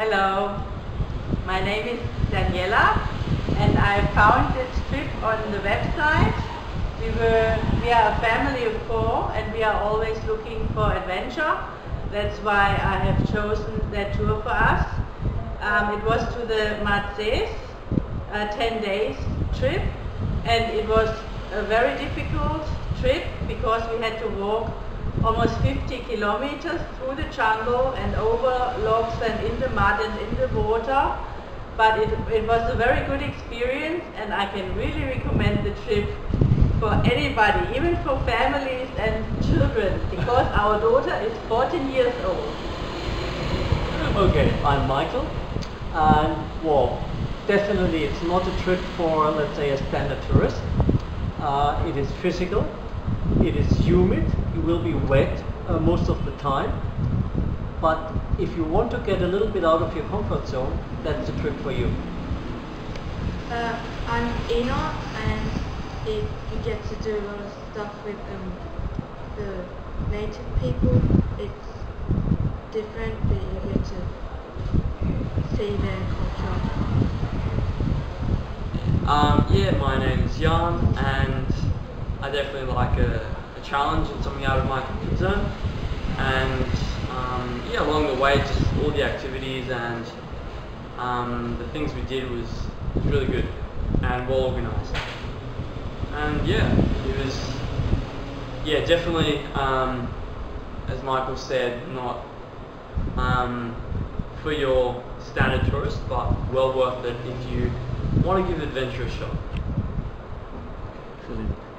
Hello, my name is Daniela and I found this trip on the website. We were we are a family of four and we are always looking for adventure. That's why I have chosen that tour for us. Um, it was to the Matses, a 10 days trip and it was a very difficult trip because we had to walk almost 50 kilometers through the jungle and over logs and in the mud and in the water. But it, it was a very good experience and I can really recommend the trip for anybody, even for families and children, because our daughter is 14 years old. Okay, I'm Michael, and well, definitely it's not a trip for, let's say, a standard tourist. Uh, it is physical, it is humid, you will be wet uh, most of the time, but if you want to get a little bit out of your comfort zone, that's the trip for you. Uh, I'm Ina and it, you get to do a lot of stuff with um, the native people. It's different but you get to see their culture. Um, yeah, my name's Jan, and I definitely like a, a challenge and something out of my comfort zone. And um, yeah, along the way, just all the activities and um, the things we did was, really good and well organised. And yeah, it was yeah definitely um, as Michael said, not um, for your standard tourist, but well worth it if you want to give adventure a shot. Brilliant.